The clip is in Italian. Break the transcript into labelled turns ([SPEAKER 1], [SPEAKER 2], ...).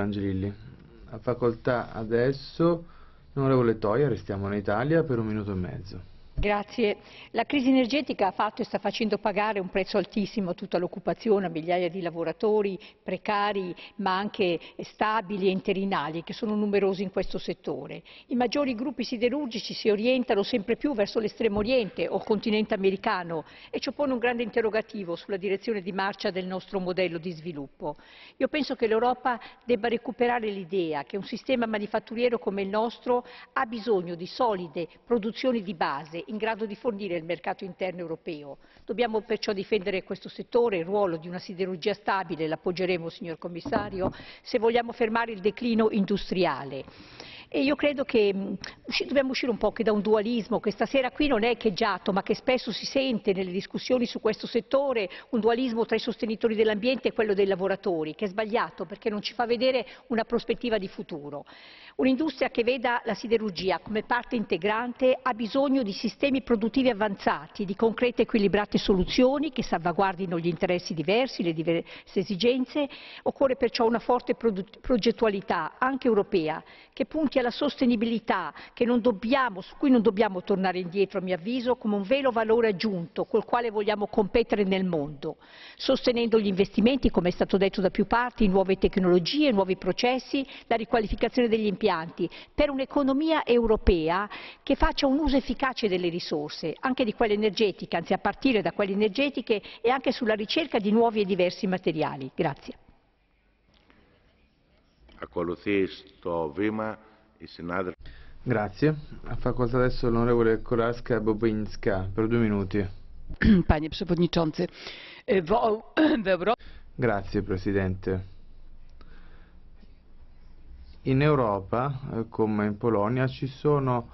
[SPEAKER 1] Angelilli. A facoltà adesso, onorevole Toia, restiamo in Italia per un minuto e mezzo.
[SPEAKER 2] Grazie. La crisi energetica ha fatto e sta facendo pagare un prezzo altissimo a tutta l'occupazione, a migliaia di lavoratori precari ma anche stabili e interinali che sono numerosi in questo settore. I maggiori gruppi siderurgici si orientano sempre più verso l'estremo oriente o il continente americano e ciò pone un grande interrogativo sulla direzione di marcia del nostro modello di sviluppo. Io penso che l'Europa debba recuperare l'idea che un sistema manifatturiero come il nostro ha bisogno di solide produzioni di base in grado di fornire il mercato interno europeo. Dobbiamo perciò difendere questo settore, il ruolo di una siderurgia stabile, l'appoggeremo signor Commissario, se vogliamo fermare il declino industriale. E io credo che mh, dobbiamo uscire un po' da un dualismo che stasera qui non è echeggiato, ma che spesso si sente nelle discussioni su questo settore, un dualismo tra i sostenitori dell'ambiente e quello dei lavoratori, che è sbagliato perché non ci fa vedere una prospettiva di futuro. Un'industria che veda la siderurgia come parte integrante ha bisogno di sistemi produttivi avanzati, di concrete e equilibrate soluzioni che salvaguardino gli interessi diversi, le diverse esigenze. Occorre perciò una forte progettualità, anche europea, che punti alla sostenibilità, dobbiamo, su cui non dobbiamo tornare indietro, a mio avviso, come un vero valore aggiunto col quale vogliamo competere nel mondo, sostenendo gli investimenti, come è stato detto da più parti, in nuove tecnologie, nuovi processi, la riqualificazione degli impianti per un'economia europea che faccia un uso efficace delle risorse, anche di quelle energetiche, anzi a partire da quelle energetiche e anche sulla ricerca di nuovi e diversi materiali. Grazie.
[SPEAKER 1] Grazie. A facoltà adesso l'onorevole Kolarska Bobinska per due minuti.
[SPEAKER 3] Panie Przewodniczący,
[SPEAKER 1] Grazie Presidente. In Europa, eh, come in Polonia, ci sono